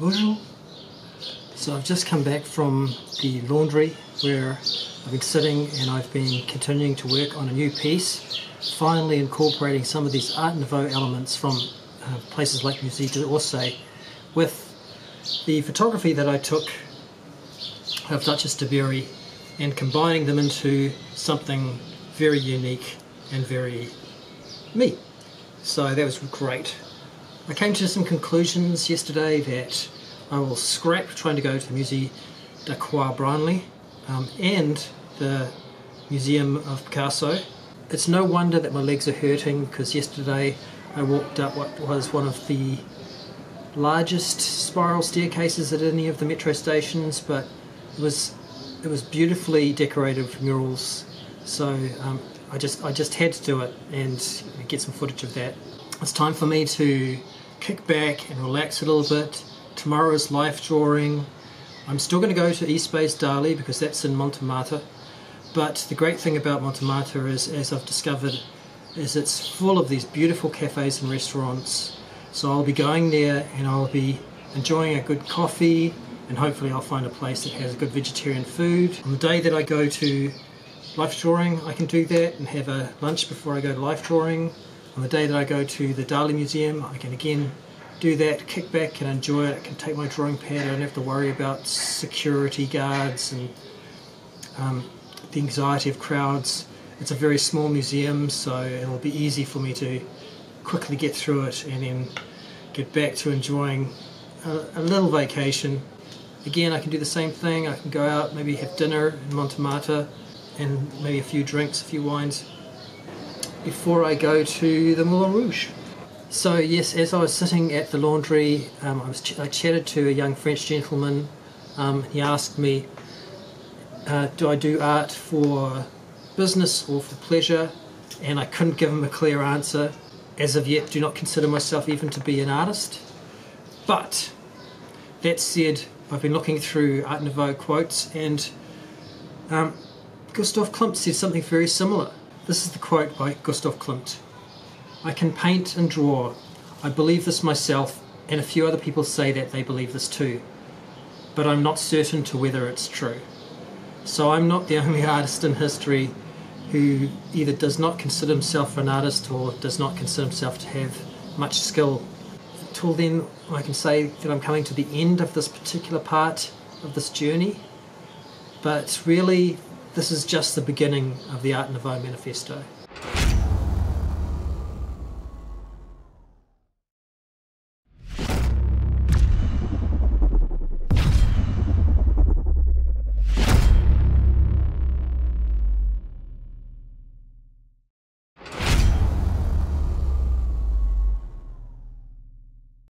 Bonjour. So I've just come back from the laundry where I've been sitting and I've been continuing to work on a new piece, finally incorporating some of these Art Nouveau elements from uh, places like Musée d'Orsay with the photography that I took of Duchess de Berry and combining them into something very unique and very me. So that was great. I came to some conclusions yesterday that I will scrap trying to go to the Musée du quai Branly um, and the Museum of Picasso. It's no wonder that my legs are hurting because yesterday I walked up what was one of the largest spiral staircases at any of the metro stations, but it was it was beautifully decorated with murals. So um, I just I just had to do it and get some footage of that. It's time for me to kick back and relax a little bit. Tomorrow is life drawing. I'm still going to go to Espace Dali because that's in Montmartre. But the great thing about Montmartre is, as I've discovered, is it's full of these beautiful cafes and restaurants. So I'll be going there and I'll be enjoying a good coffee and hopefully I'll find a place that has good vegetarian food. On the day that I go to life drawing, I can do that and have a lunch before I go to life drawing. On the day that I go to the Dali Museum, I can again do that, kick back and enjoy it. I can take my drawing pad, I don't have to worry about security guards and um, the anxiety of crowds. It's a very small museum, so it'll be easy for me to quickly get through it and then get back to enjoying a, a little vacation. Again, I can do the same thing. I can go out, maybe have dinner in Montmartre and maybe a few drinks, a few wines before I go to the Moulin Rouge. So yes, as I was sitting at the laundry, um, I, was ch- I chatted to a young French gentleman. Um, he asked me, uh, "Do I do art for business or for pleasure?" And I couldn't give him a clear answer. As of yet, do not consider myself even to be an artist. But that said, I've been looking through Art Nouveau quotes, and um, Gustav Klimt said something very similar. This is the quote by Gustav Klimt I can paint and draw. I believe this myself, and a few other people say that they believe this too. But I'm not certain to whether it's true. So I'm not the only artist in history who either does not consider himself an artist or does not consider himself to have much skill. Until then, I can say that I'm coming to the end of this particular part of this journey. But it's really, this is just the beginning of the Art Nouveau Manifesto.